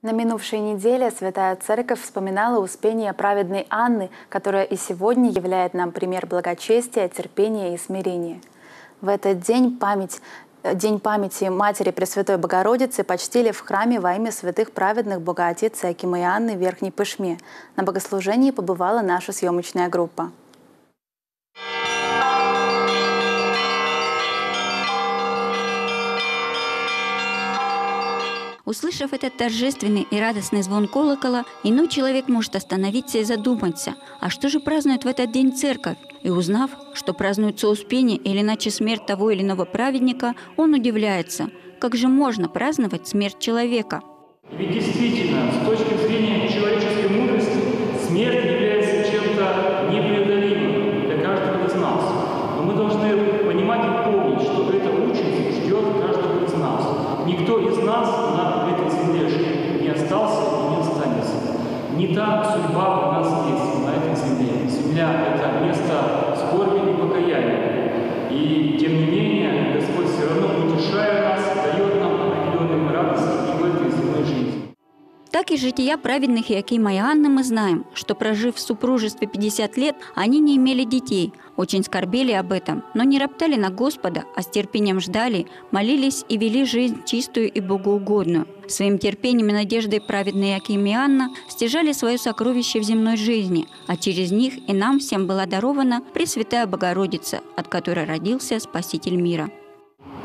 На минувшей неделе Святая Церковь вспоминала успение праведной Анны, которая и сегодня являет нам пример благочестия, терпения и смирения. В этот день память День памяти Матери Пресвятой Богородицы почтили в храме во имя святых праведных Богоотец Акима и Анны в Верхней Пышме. На богослужении побывала наша съемочная группа. Услышав этот торжественный и радостный звон колокола, иной человек может остановиться и задуматься, а что же празднует в этот день церковь? И узнав, что празднуется успение или иначе смерть того или иного праведника, он удивляется, как же можно праздновать смерть человека? Ведь действительно, с точки зрения человеческой мудрости, смерть Не та судьба у нас есть на этой земле. Земля – это место скорби и покаяния. И тем не менее, Господь все равно, утешая Так из жития праведных Иакима и Анны мы знаем, что прожив в супружестве 50 лет, они не имели детей, очень скорбели об этом, но не роптали на Господа, а с терпением ждали, молились и вели жизнь чистую и богоугодную. Своим терпением и надеждой праведные Иаким и Анна стяжали свое сокровище в земной жизни, а через них и нам всем была дарована Пресвятая Богородица, от которой родился Спаситель мира.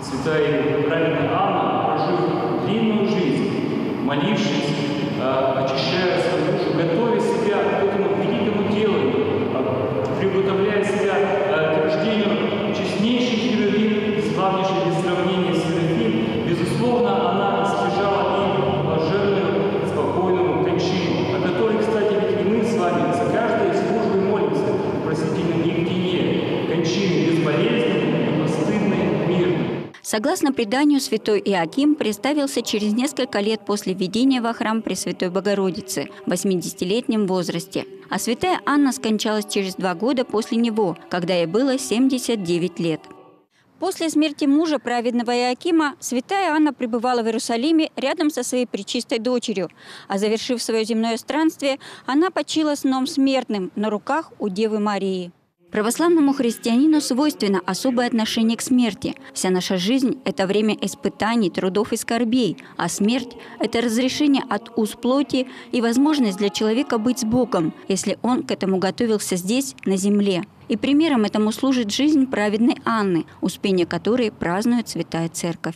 Святая праведная Анна, прожив длинную молившись Э, очищая свою душу, готовя себя к этому великому делу, э, приготовляя себя э, к рождению честнейших херувим, славнейших без сравнения Согласно преданию, святой Иаким представился через несколько лет после введения во храм Пресвятой Богородицы в 80-летнем возрасте. А святая Анна скончалась через два года после него, когда ей было 79 лет. После смерти мужа праведного Иакима святая Анна пребывала в Иерусалиме рядом со своей пречистой дочерью, а завершив свое земное странствие, она почила сном смертным на руках у Девы Марии. Православному христианину свойственно особое отношение к смерти. Вся наша жизнь – это время испытаний, трудов и скорбей, а смерть – это разрешение от уз плоти и возможность для человека быть с Богом, если он к этому готовился здесь, на земле. И примером этому служит жизнь праведной Анны, успение которой празднует Святая Церковь.